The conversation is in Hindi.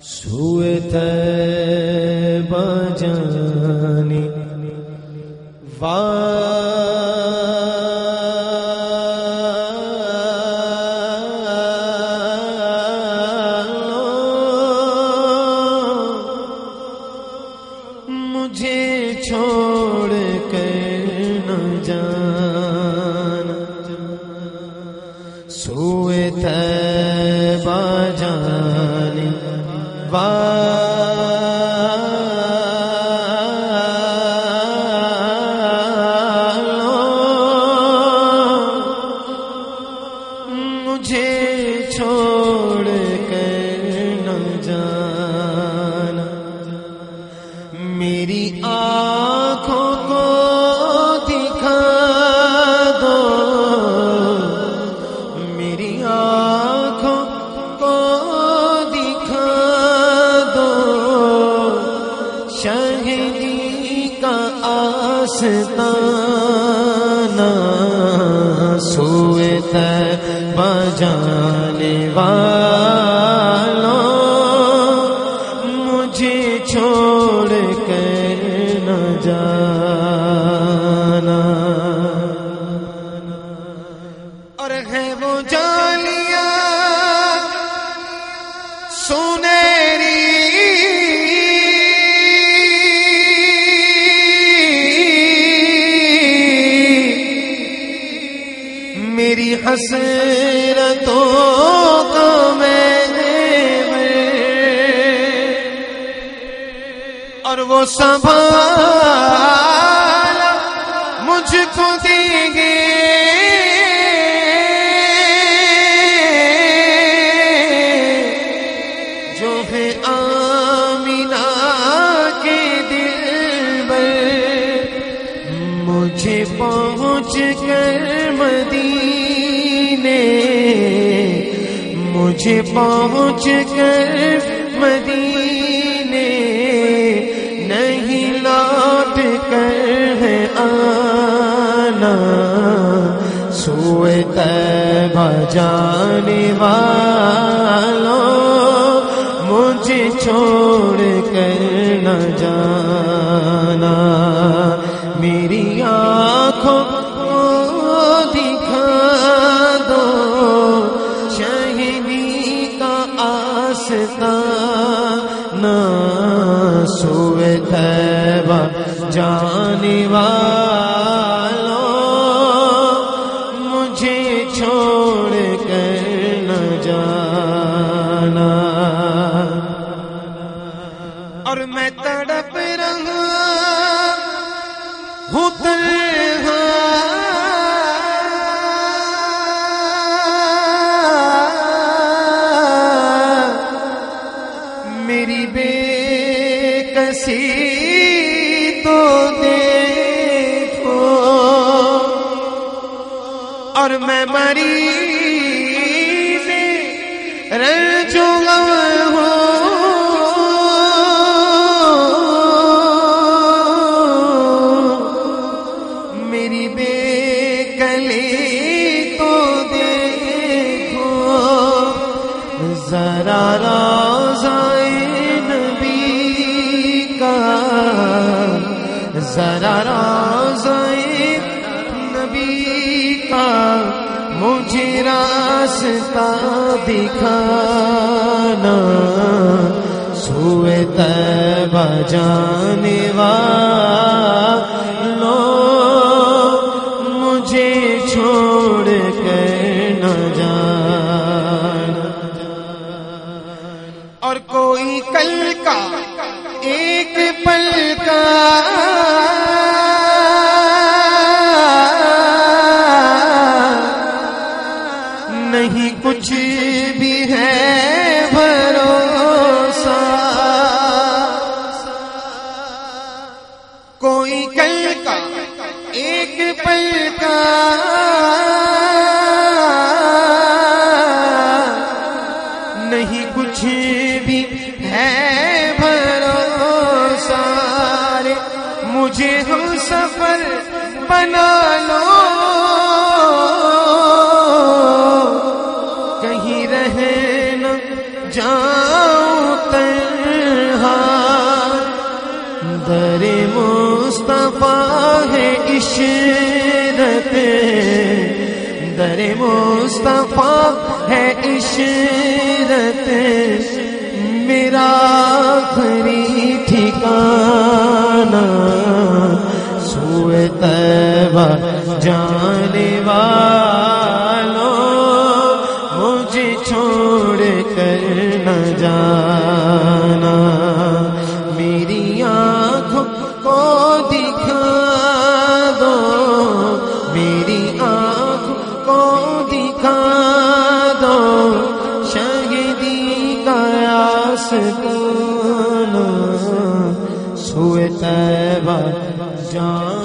सुत बजानी। वा आस्ताना सोए बजाने वालों। हसरतों को मैंने और वो संभाल मुझे पहुँच कर मदीने। मुझे पहुँच कर मदीने। नहीं लौट कर है आना। सोए जाने वालों, मुझे छोड़ कर न जाना सोए तैबा जाने मुझे छोड़ कर न जाना। और मैं तड़प रहा हूँ मेरी बेकसी तो देखो। और मैं मरी हूँ। मेरी बेकली तो जरा रोजाए जरा रोजाए नबी का मुझे रास्ता दिखाना। सुए तैबा जाने वालों कुछ भी है भरोसा। कोई कल का एक पल का नहीं, कुछ भी है भरोसा। मुझे हम सफ़र बना जाऊँ तन्हा। दर मुस्तफ़ा है इशरत। दर मुस्तफ़ा है इशरत। मेरा आखरी ठिकाना सुए जाने वाला जाना। मेरी आँखों को दिखा दो। मेरी आँखों को दिखा दो। शहीदी का आसमाना सुए जाने